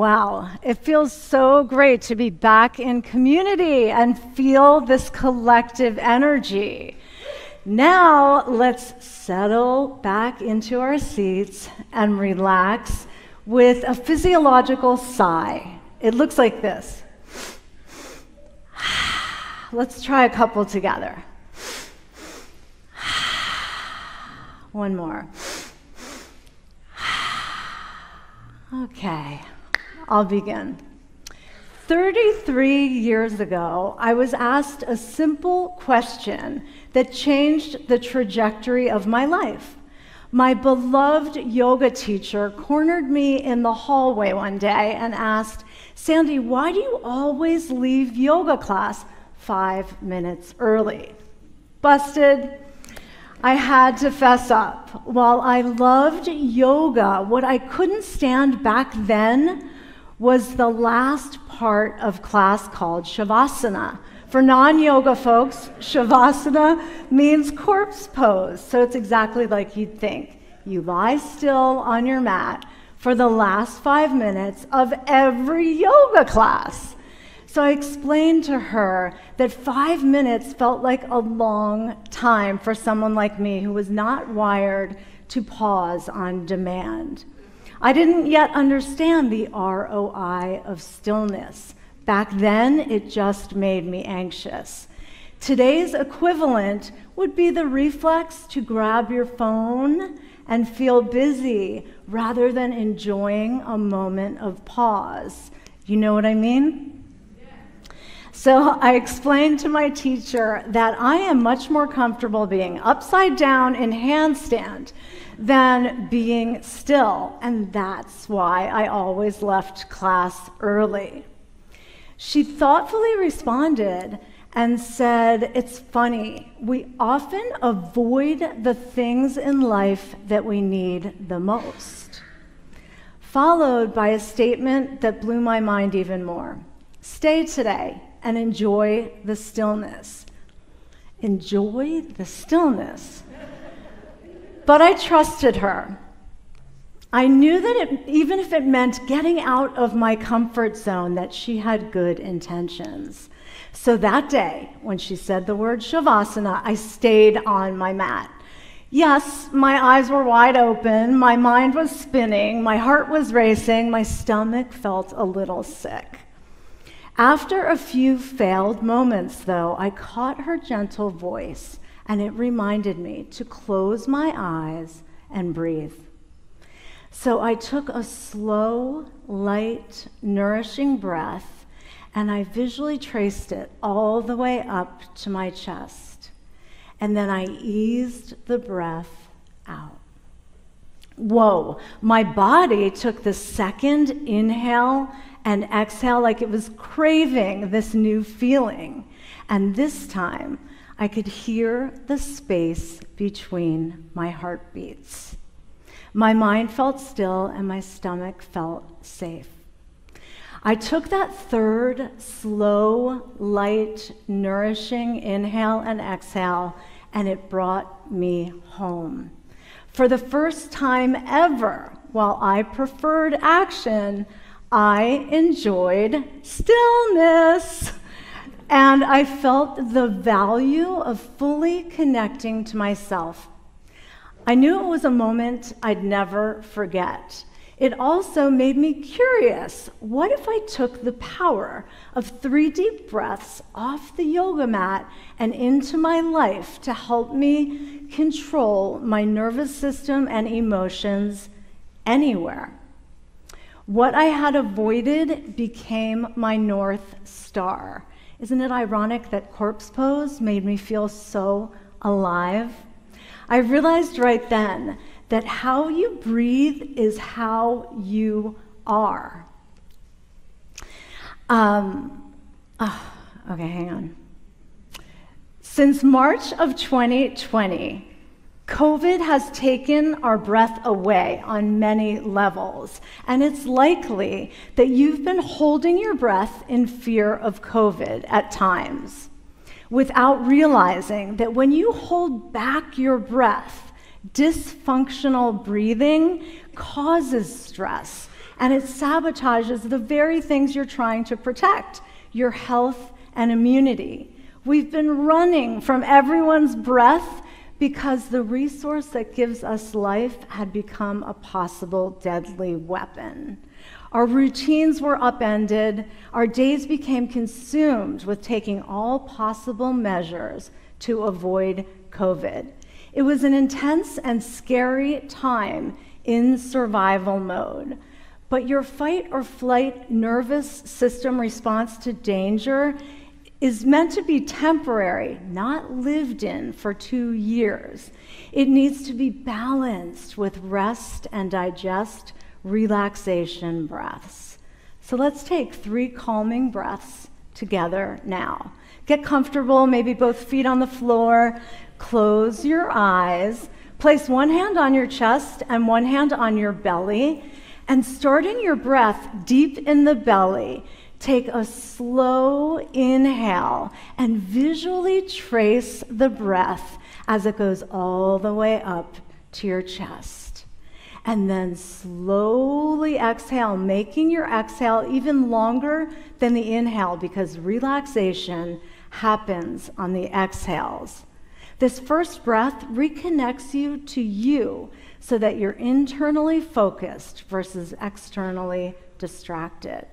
Wow, it feels so great to be back in community and feel this collective energy. Now, let's settle back into our seats and relax with a physiological sigh. It looks like this. Let's try a couple together. One more. Okay, I'll begin. 33 years ago, I was asked a simple question that changed the trajectory of my life. My beloved yoga teacher cornered me in the hallway one day and asked, Sandy, why do you always leave yoga class five minutes early? Busted. I had to fess up. While I loved yoga, what I couldn't stand back then was the last part of class called Shavasana. For non yoga folks, Shavasana means corpse pose. So it's exactly like you'd think. You lie still on your mat for the last five minutes of every yoga class. So I explained to her that five minutes felt like a long time for someone like me who was not wired to pause on demand. I didn't yet understand the ROI of stillness. Back then, it just made me anxious. Today's equivalent would be the reflex to grab your phone and feel busy rather than enjoying a moment of pause. You know what I mean? So I explained to my teacher that I am much more comfortable being upside down in handstand than being still, and that's why I always left class early. She thoughtfully responded and said, It's funny, we often avoid the things in life that we need the most. Followed by a statement that blew my mind even more Stay today and enjoy the stillness. Enjoy the stillness. But I trusted her. I knew that it, even if it meant getting out of my comfort zone, that she had good intentions. So that day, when she said the word Shavasana, I stayed on my mat. Yes, my eyes were wide open, my mind was spinning, my heart was racing, my stomach felt a little sick. After a few failed moments, though, I caught her gentle voice, and it reminded me to close my eyes and breathe. So I took a slow, light, nourishing breath, and I visually traced it all the way up to my chest. And then I eased the breath out. Whoa, my body took the second inhale and exhale like it was craving this new feeling. And this time, I could hear the space between my heartbeats. My mind felt still and my stomach felt safe. I took that third slow, light, nourishing inhale and exhale, and it brought me home. For the first time ever, while I preferred action, I enjoyed stillness. And I felt the value of fully connecting to myself. I knew it was a moment I'd never forget. It also made me curious. What if I took the power of three deep breaths off the yoga mat and into my life to help me control my nervous system and emotions anywhere? What I had avoided became my North Star. Isn't it ironic that corpse pose made me feel so alive? I realized right then that how you breathe is how you are. Um, oh, okay, hang on. Since March of 2020, COVID has taken our breath away on many levels, and it's likely that you've been holding your breath in fear of COVID at times without realizing that when you hold back your breath, dysfunctional breathing causes stress and it sabotages the very things you're trying to protect your health and immunity. We've been running from everyone's breath because the resource that gives us life had become a possible deadly weapon. Our routines were upended. Our days became consumed with taking all possible measures to avoid COVID. It was an intense and scary time in survival mode. But your fight or flight nervous system response to danger is meant to be temporary, not lived in for two years. It needs to be balanced with rest and digest relaxation breaths. So let's take three calming breaths together now. Get comfortable, maybe both feet on the floor. Close your eyes. Place one hand on your chest and one hand on your belly. And starting your breath deep in the belly, Take a slow inhale and visually trace the breath as it goes all the way up to your chest. And then slowly exhale, making your exhale even longer than the inhale because relaxation happens on the exhales. This first breath reconnects you to you so that you're internally focused versus externally distracted.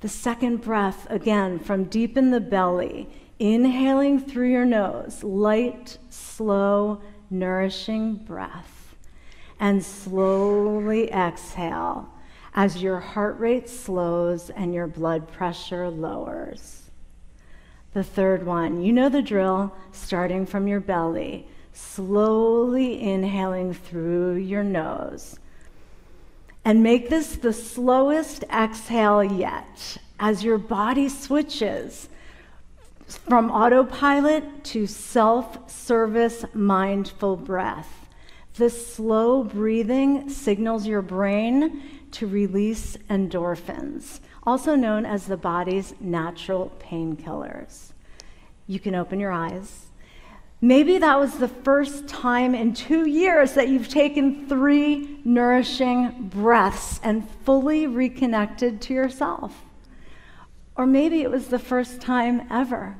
The second breath, again, from deep in the belly, inhaling through your nose, light, slow, nourishing breath. And slowly exhale as your heart rate slows and your blood pressure lowers. The third one, you know the drill, starting from your belly, slowly inhaling through your nose and make this the slowest exhale yet as your body switches from autopilot to self service mindful breath. This slow breathing signals your brain to release endorphins, also known as the body's natural painkillers. You can open your eyes. Maybe that was the first time in two years that you've taken three nourishing breaths and fully reconnected to yourself. Or maybe it was the first time ever.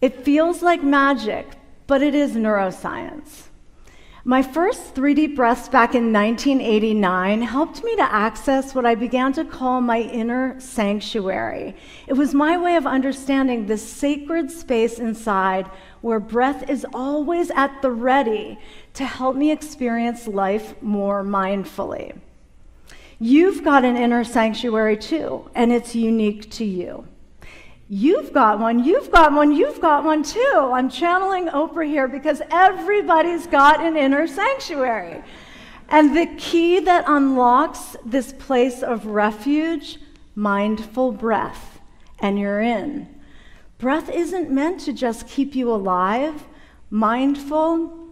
It feels like magic, but it is neuroscience. My first three deep breaths back in 1989 helped me to access what I began to call my inner sanctuary. It was my way of understanding this sacred space inside where breath is always at the ready to help me experience life more mindfully. You've got an inner sanctuary too, and it's unique to you. You've got one, you've got one, you've got one too. I'm channeling Oprah here because everybody's got an inner sanctuary. And the key that unlocks this place of refuge, mindful breath, and you're in. Breath isn't meant to just keep you alive. Mindful,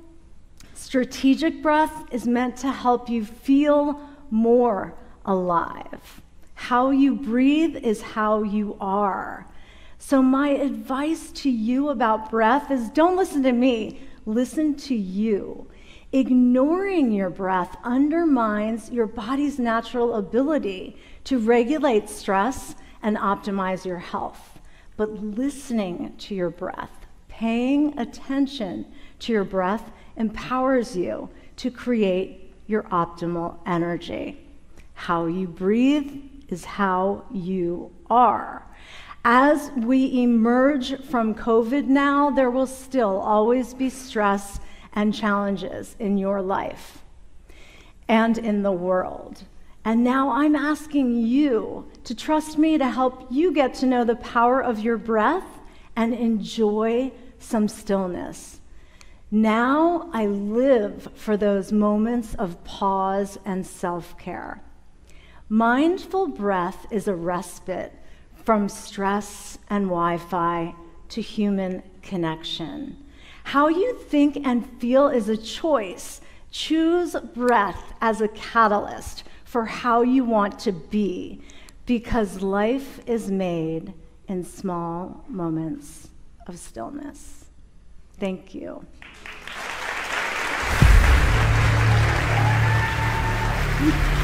strategic breath is meant to help you feel more alive. How you breathe is how you are. So, my advice to you about breath is don't listen to me, listen to you. Ignoring your breath undermines your body's natural ability to regulate stress and optimize your health. But listening to your breath, paying attention to your breath, empowers you to create your optimal energy. How you breathe is how you are. As we emerge from COVID now, there will still always be stress and challenges in your life and in the world. And now I'm asking you to trust me to help you get to know the power of your breath and enjoy some stillness. Now I live for those moments of pause and self care. Mindful breath is a respite from stress and Wi Fi to human connection. How you think and feel is a choice. Choose breath as a catalyst for how you want to be, because life is made in small moments of stillness. Thank you.